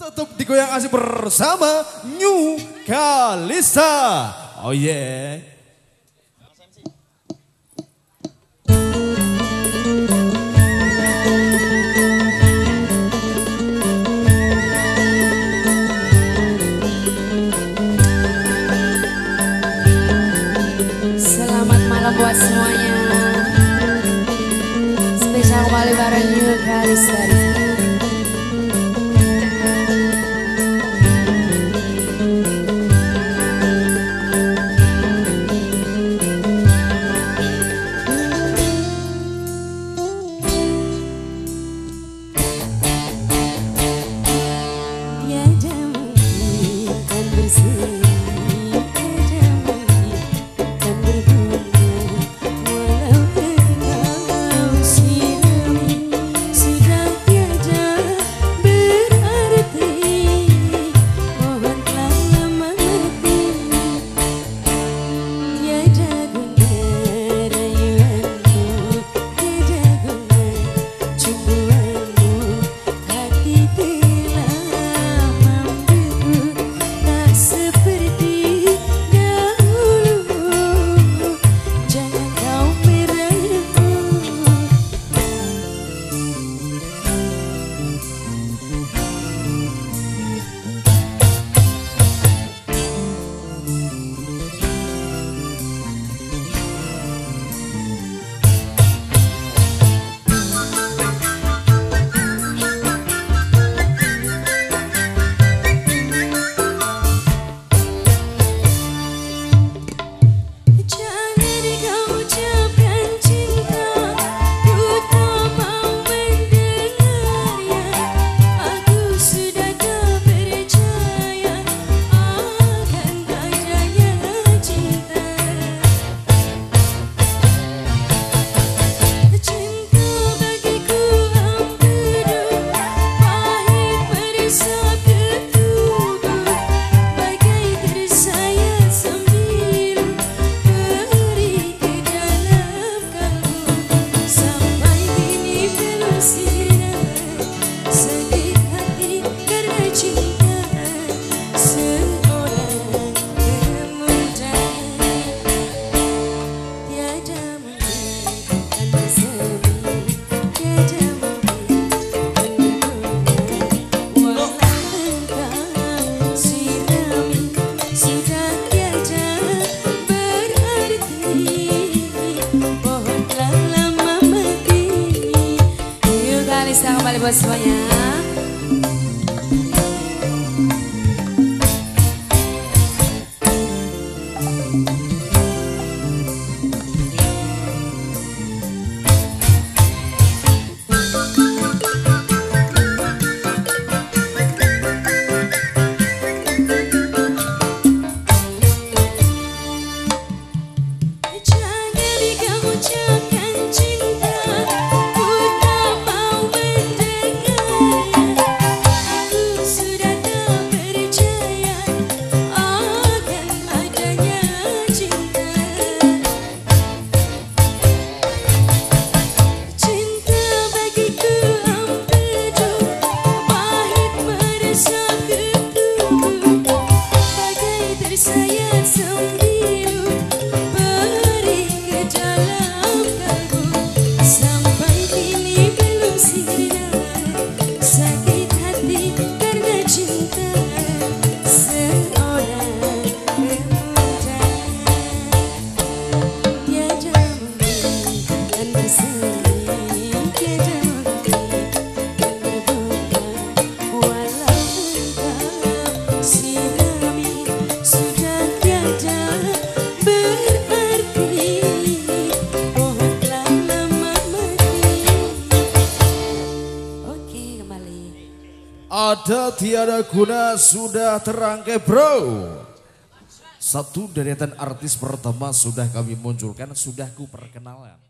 Tetap digoyang asik bersama New Kalista. Oh yeah. Selamat malam buat semuanya. Spesial kembali bareng New Kalista. vale você sonhar. ada tiada guna sudah terangkai bro. Satu deretan artis pertama sudah kami munculkan, sudah ku perkenalkan.